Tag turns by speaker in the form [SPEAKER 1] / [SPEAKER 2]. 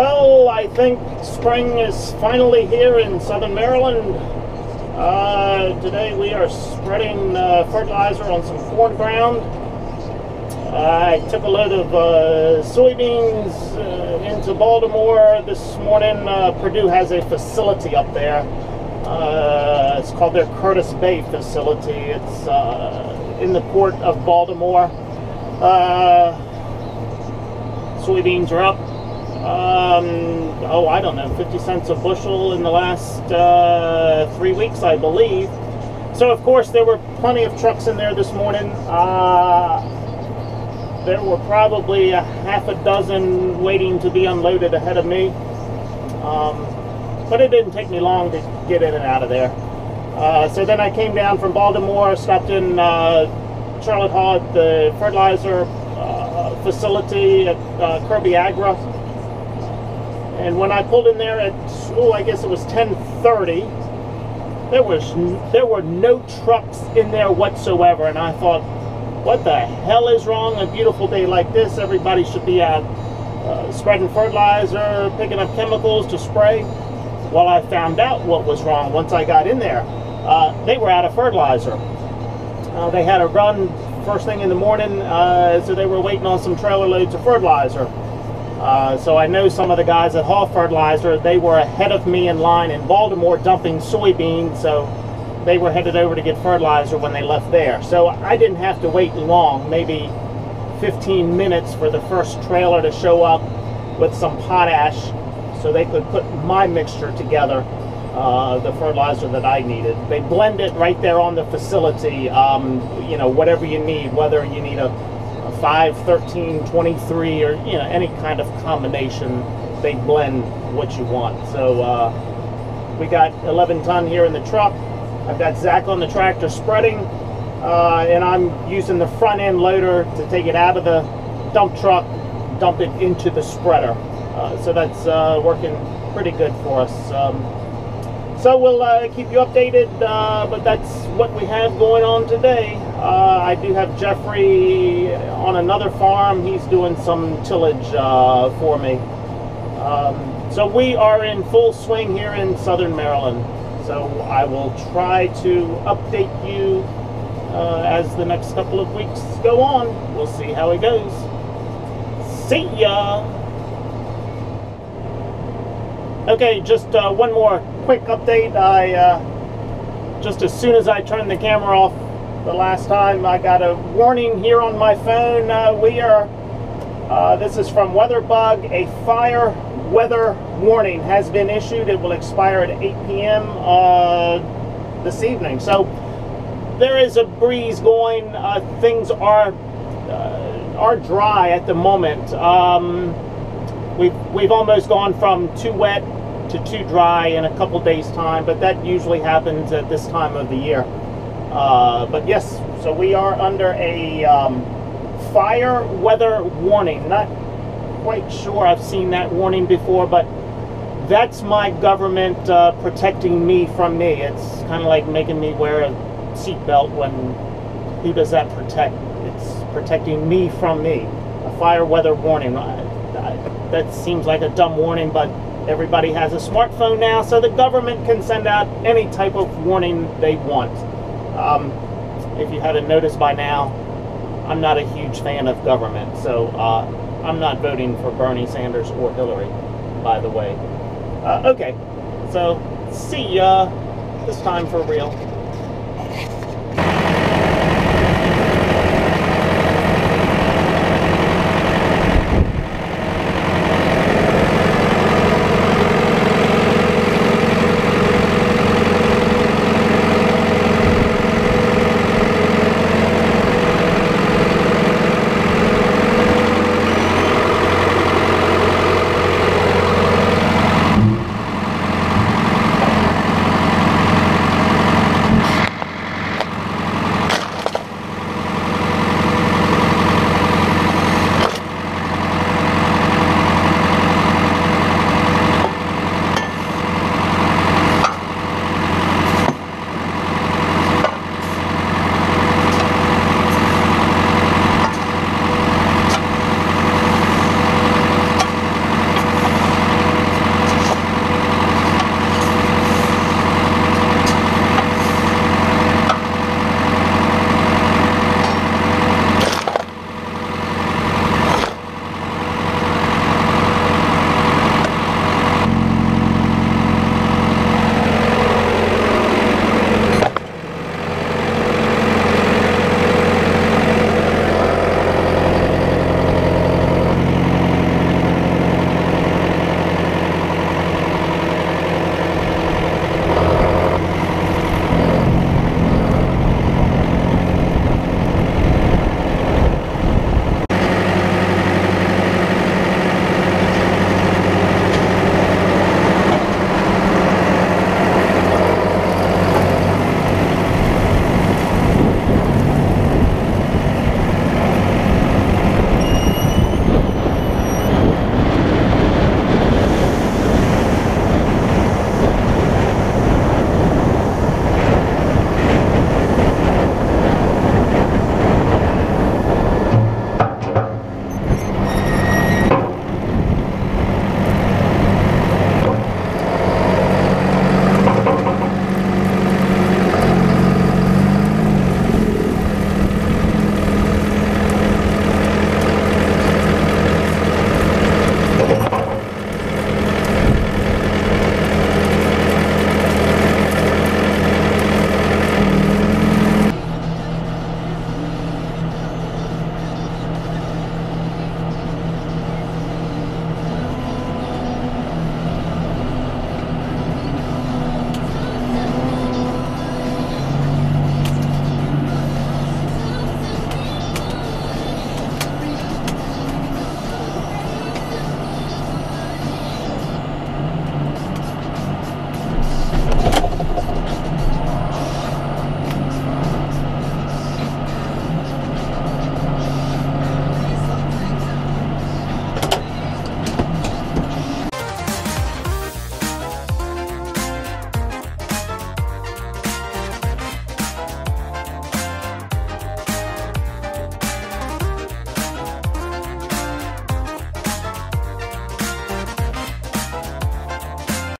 [SPEAKER 1] Well, I think spring is finally here in southern Maryland. Uh, today we are spreading uh, fertilizer on some corn ground. I took a load of uh, soybeans uh, into Baltimore this morning. Uh, Perdue has a facility up there. Uh, it's called their Curtis Bay facility. It's in the port of Baltimore. soybeans are up um, oh, I don't know, 50 cents a bushel in the last uh, three weeks, I believe. So, of course, there were plenty of trucks in there this morning. Uh, there were probably a half a dozen waiting to be unloaded ahead of me. Um, but it didn't take me long to get in and out of there. Uh, so then I came down from Baltimore, stopped in uh, Charlotte Hall at the fertilizer uh, facility at uh, Kirby Agri and when I pulled in there at, oh, I guess it was 10:30, there was there were no trucks in there whatsoever, and I thought, what the hell is wrong? A beautiful day like this, everybody should be out uh, spreading fertilizer, picking up chemicals to spray. Well, I found out what was wrong once I got in there. Uh, they were out of fertilizer. Uh, they had a run first thing in the morning, uh, so they were waiting on some trailer loads of fertilizer. Uh, so I know some of the guys at Hall Fertilizer, they were ahead of me in line in Baltimore dumping soybeans, so they were headed over to get fertilizer when they left there. So I didn't have to wait long, maybe 15 minutes for the first trailer to show up with some potash so they could put my mixture together, uh, the fertilizer that I needed. They blend it right there on the facility, um, you know, whatever you need, whether you need a 5, 13, 23, or you know any kind of combination. They blend what you want. So uh, we got 11 ton here in the truck. I've got Zach on the tractor spreading, uh, and I'm using the front end loader to take it out of the dump truck, dump it into the spreader. Uh, so that's uh, working pretty good for us. Um, so we'll uh, keep you updated, uh, but that's what we have going on today. Uh, I do have Jeffrey on another farm. He's doing some tillage uh, for me. Um, so we are in full swing here in southern Maryland. So I will try to update you uh, as the next couple of weeks go on. We'll see how it goes. See ya! Okay, just uh, one more quick update. I uh, just as soon as I turned the camera off the last time, I got a warning here on my phone. Uh, we are. Uh, this is from WeatherBug. A fire weather warning has been issued. It will expire at 8 p.m. Uh, this evening. So there is a breeze going. Uh, things are are dry at the moment. Um, we've we've almost gone from too wet to too dry in a couple days time, but that usually happens at this time of the year. Uh, but yes, so we are under a um, fire weather warning. Not quite sure I've seen that warning before, but that's my government uh, protecting me from me. It's kind of like making me wear a seatbelt when who does that protect? It's protecting me from me. A fire weather warning. That seems like a dumb warning, but Everybody has a smartphone now, so the government can send out any type of warning they want. Um, if you hadn't noticed by now, I'm not a huge fan of government, so uh, I'm not voting for Bernie Sanders or Hillary, by the way. Uh, okay, so see ya this time for real.